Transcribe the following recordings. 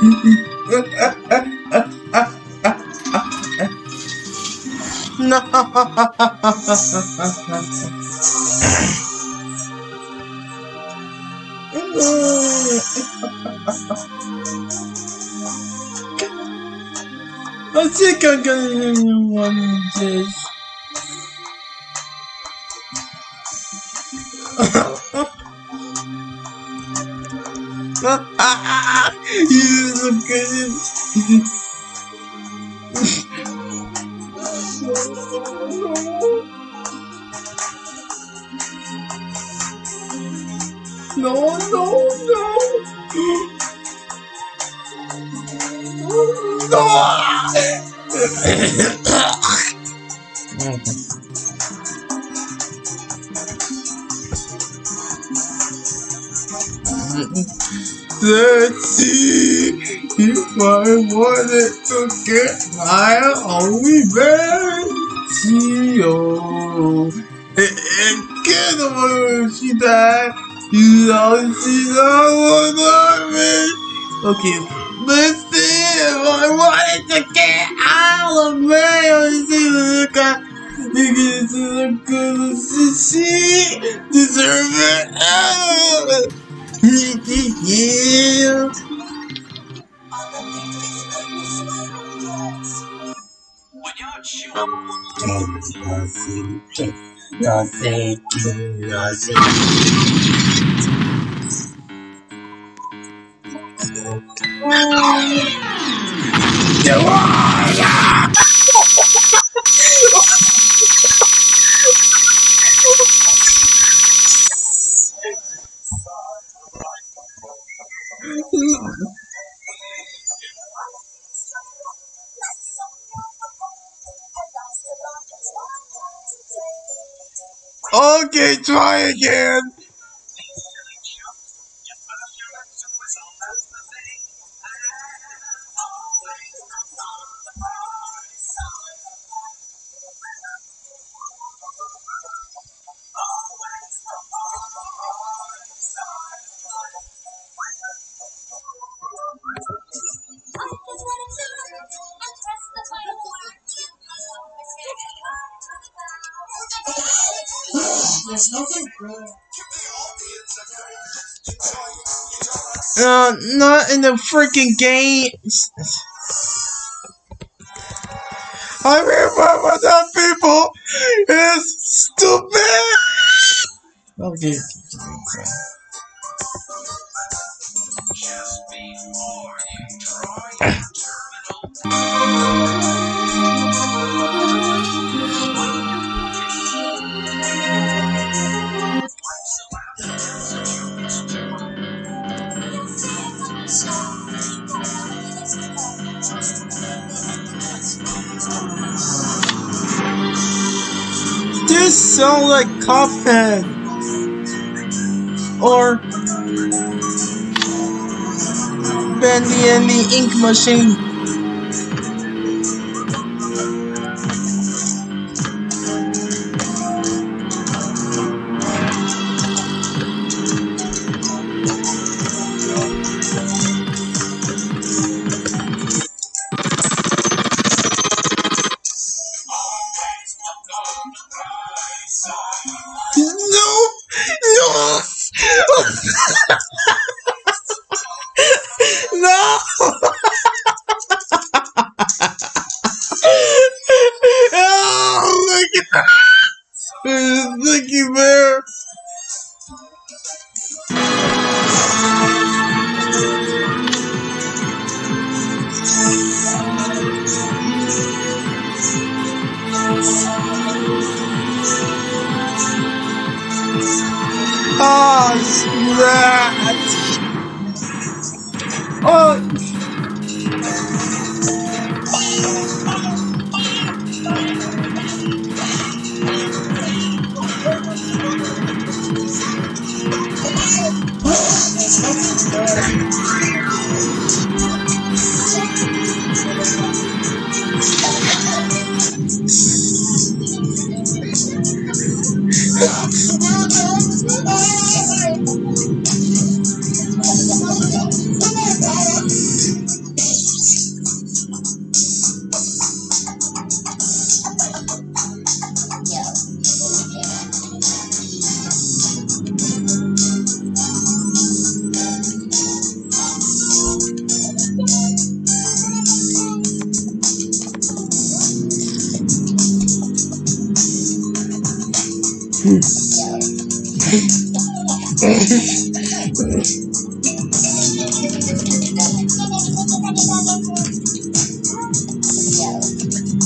No. I think I'm gonna want this. You look good. No, no, no. No. Wanted to get my own revenge. Oh, get the over she died. You know she's all over me. Okay, Okay, try again. Uh, not in the freaking games. I remember that people is stupid. Okay. just before you try your terminal. This sounds like Cuphead. Or Bendy and the Ink Machine.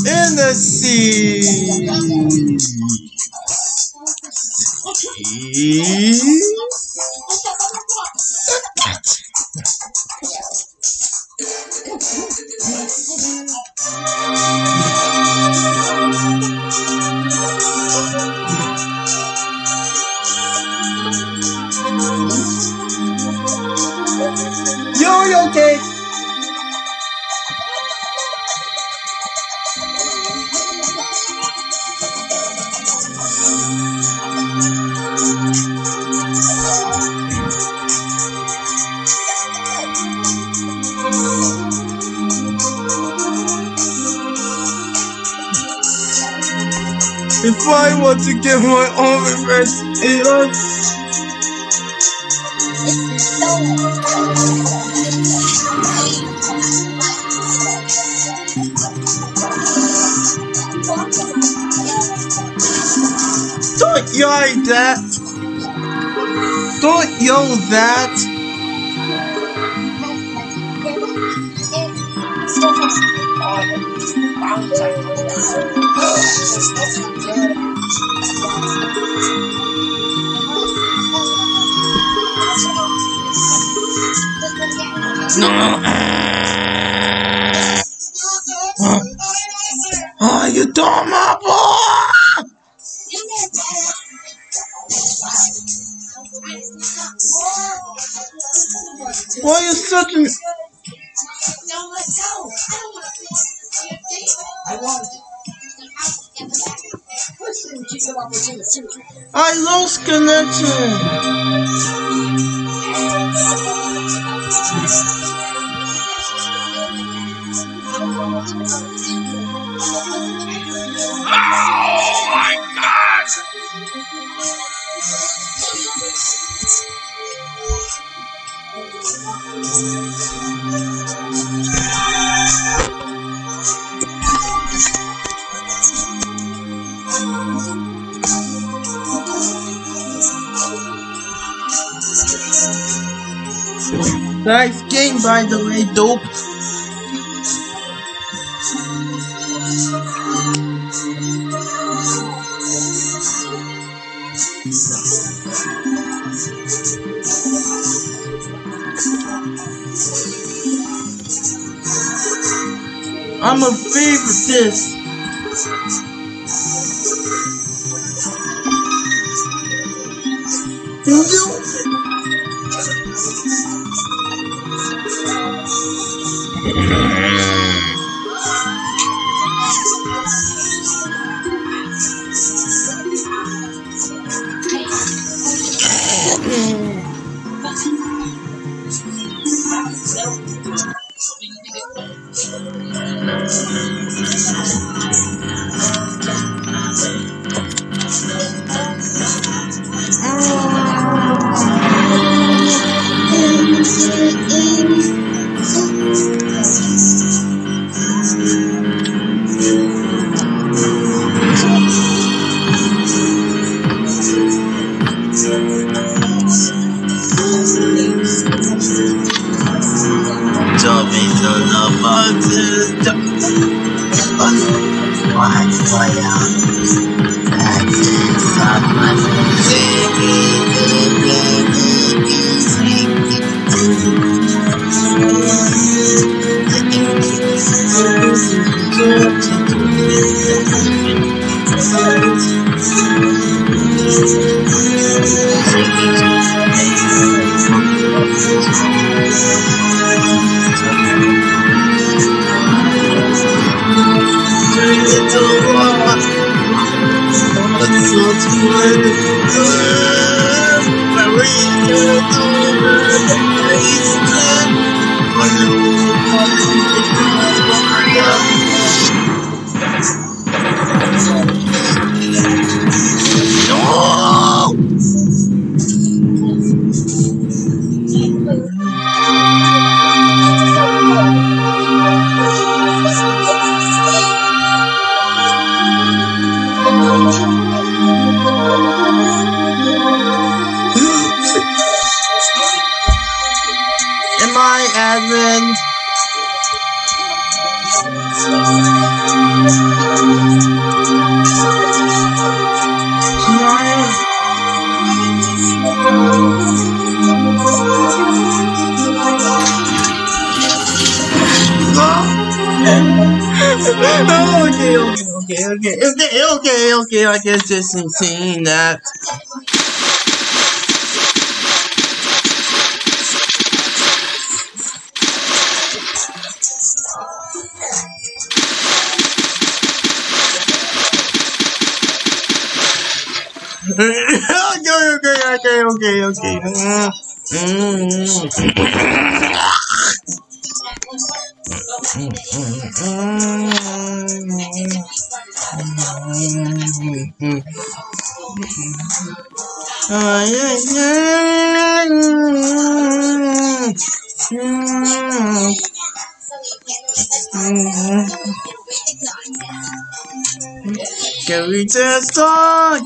In the sea. Give my own reverse, it was Don't yell that. Don't yell that. Oh, lost Nice game, by the way, dope. I'm a favorite this. okay, I guess just in seeing that. okay, okay, okay, okay, okay. Uh, mm. Can we just talk?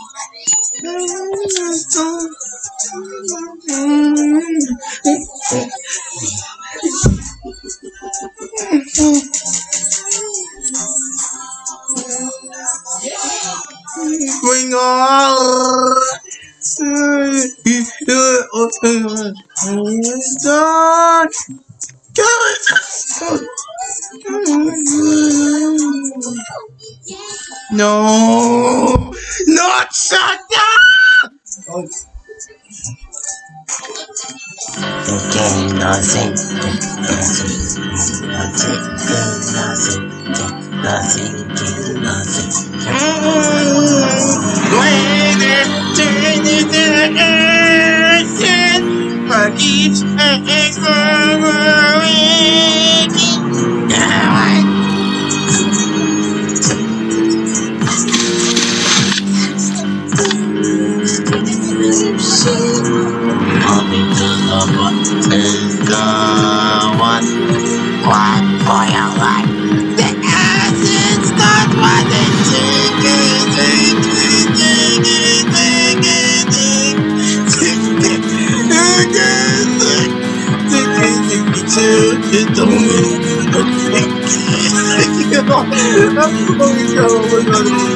Going on. That's 歌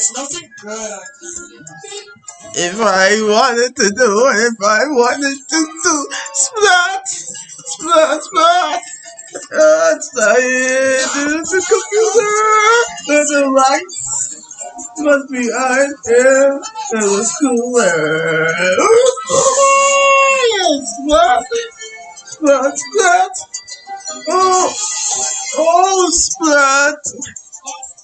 There's nothing good. If I wanted to do, if I wanted to do, splat, splat, splat. Uh, it's the, the computer, and the lights must be on here, and the cooler. splat, splat, splat. Oh, oh, splat.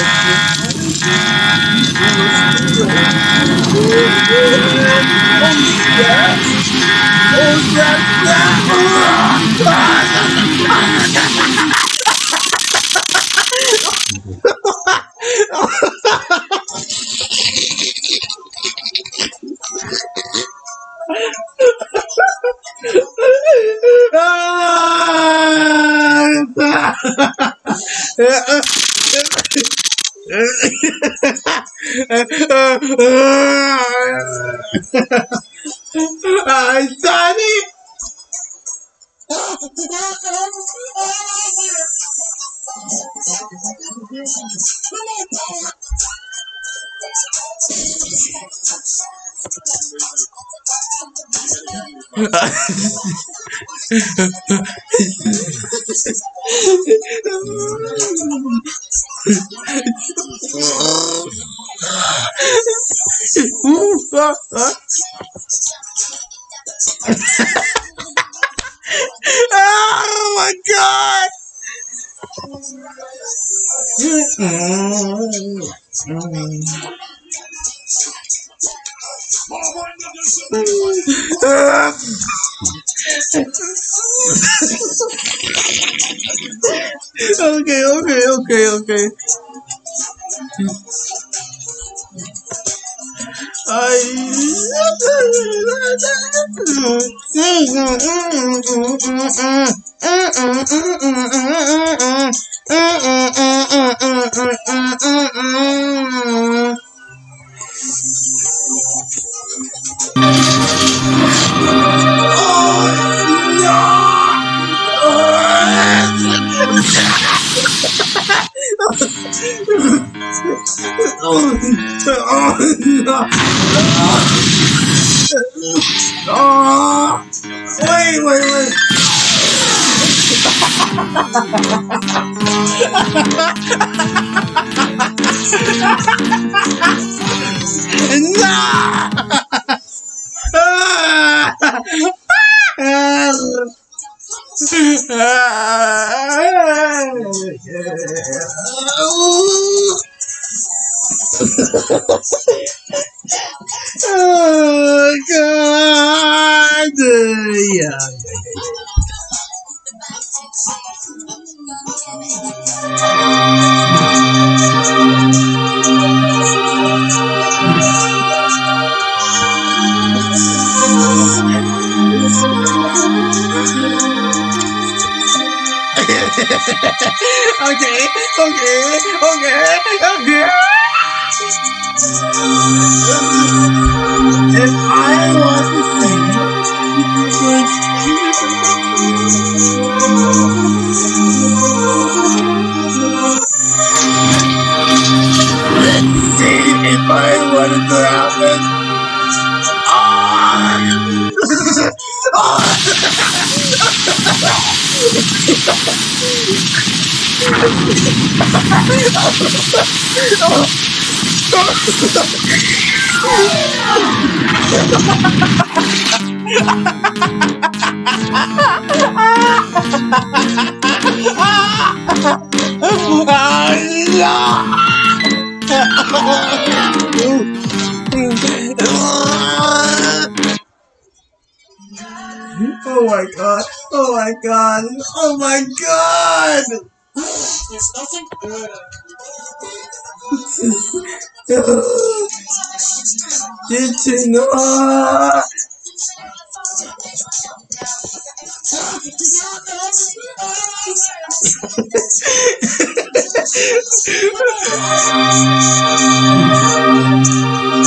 I it! Okay, okay, okay, okay. I. ハハハハ Oh my god! Oh my god! Oh my god! There's nothing good. It's not. No,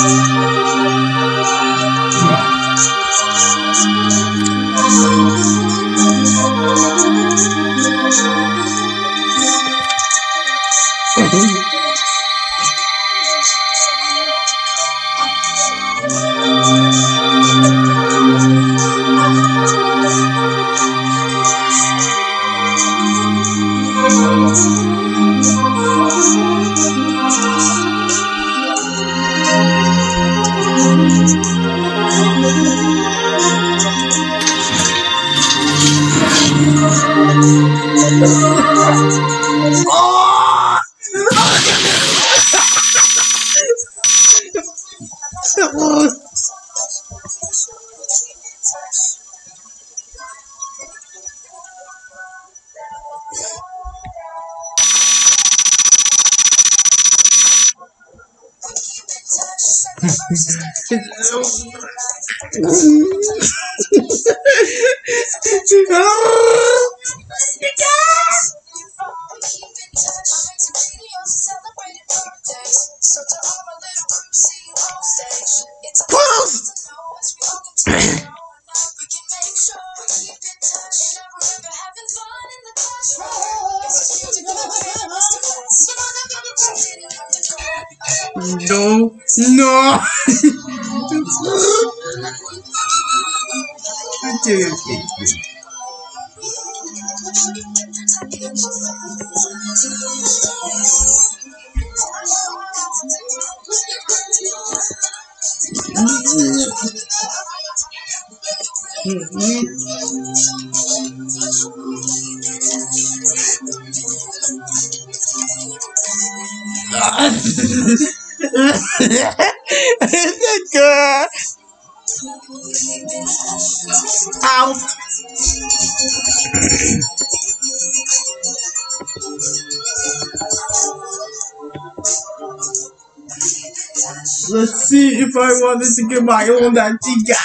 if I wanted to get my own Antigua.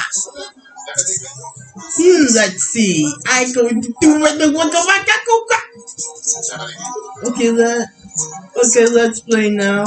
Hmm, let's see. I'm going to do what the waka waka kuka. Okay, let okay, let's play now.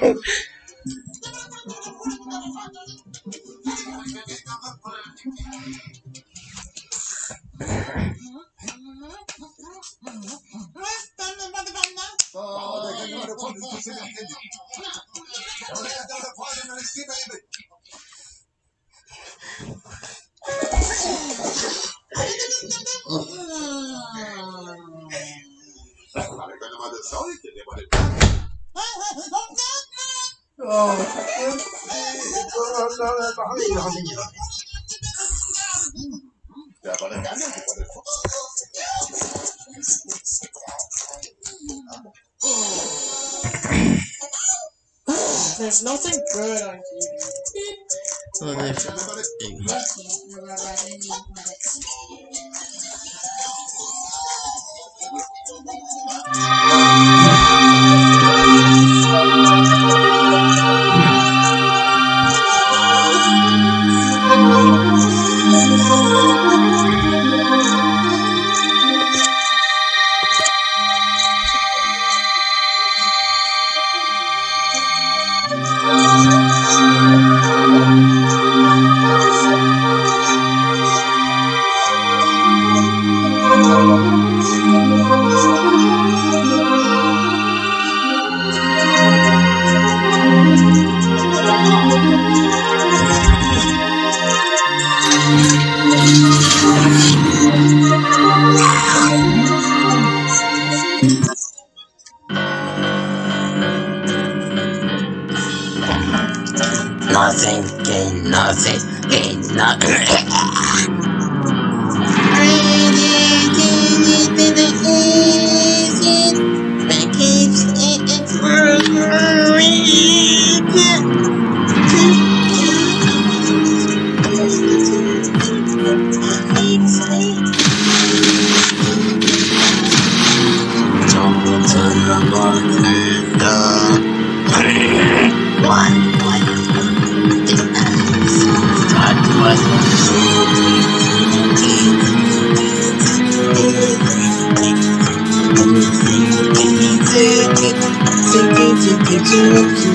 There's nothing good on TV. Nothing, gain nothing, gain nothing. Talk to the bartender. One, one, Start to us. It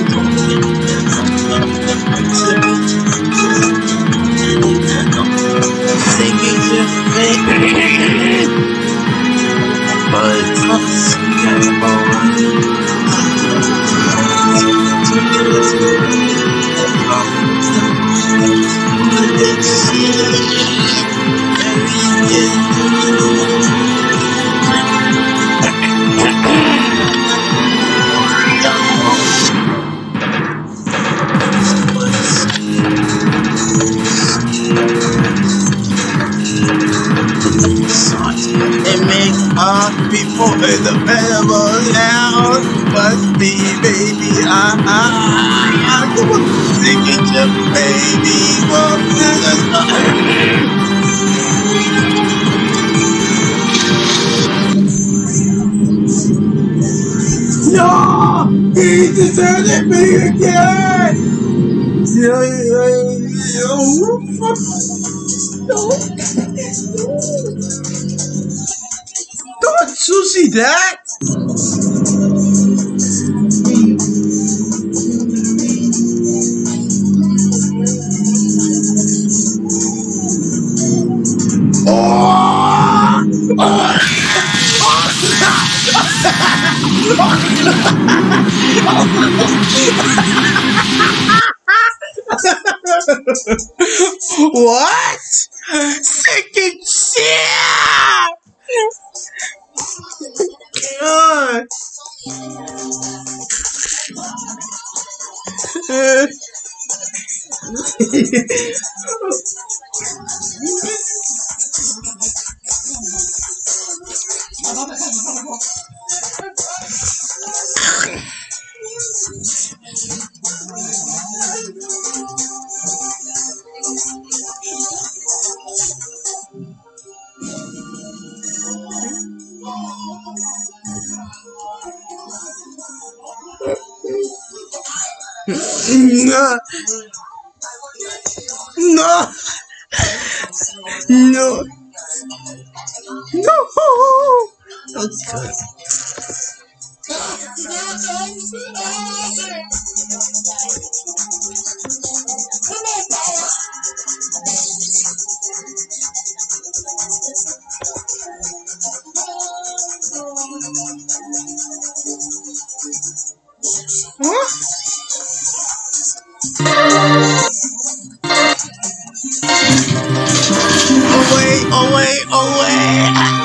Don't sushi that! what? Second No. No. That's good. Huh? Away, away, away!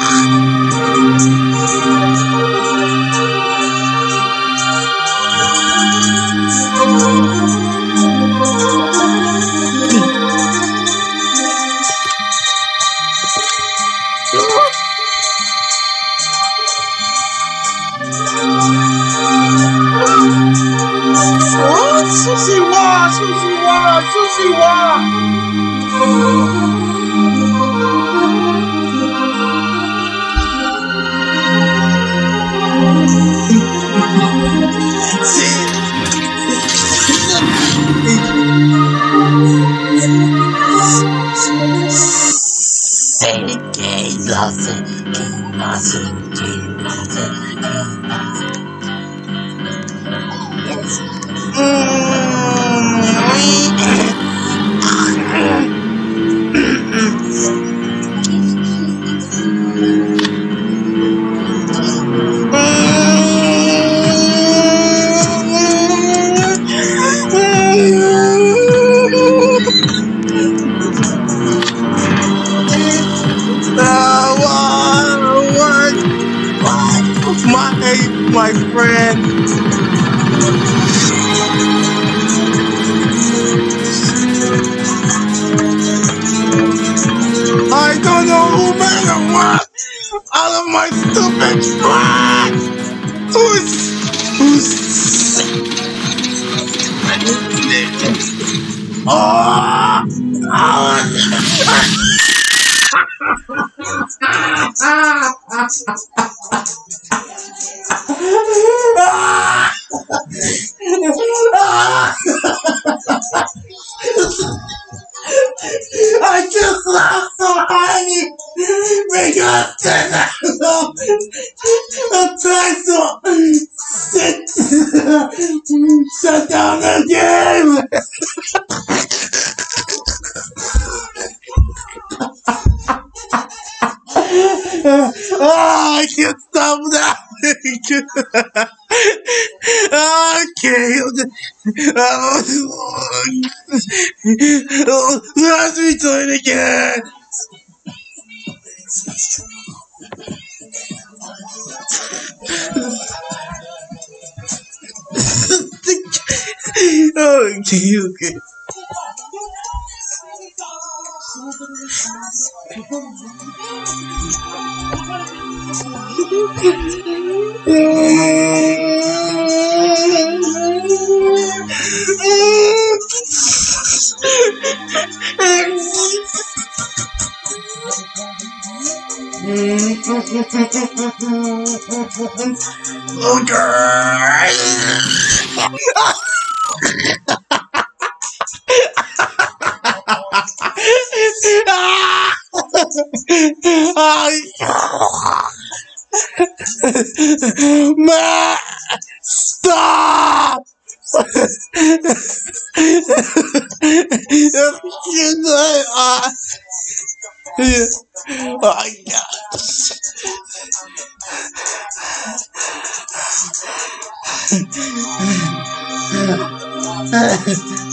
Let me do it again. oh, okay, okay. Ma, stop! Ah. oh Oh my God.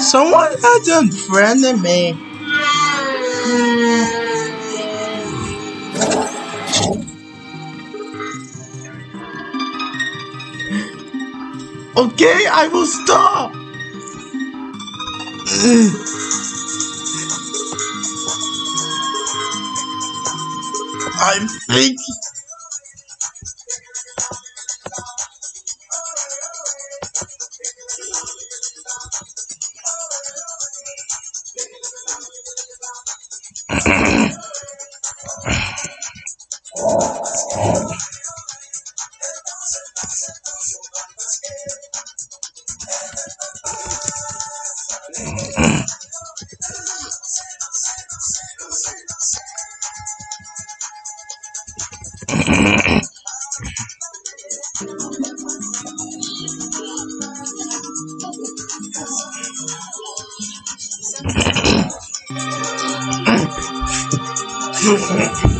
Someone had unfriended me. Okay, I will stop. I'm thinking. 그 렇.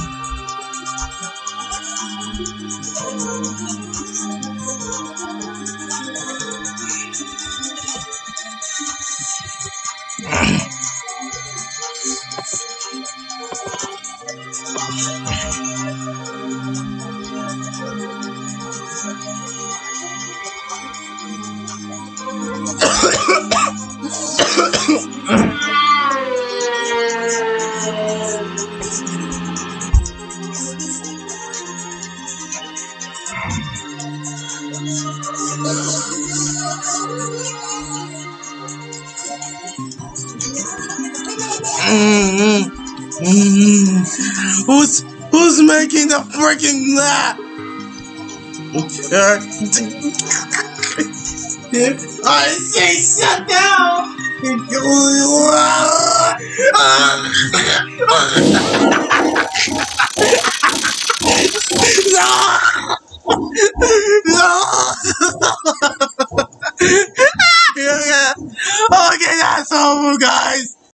Freaking laugh? Okay. I say shut down. No! No! Okay, that's all, guys.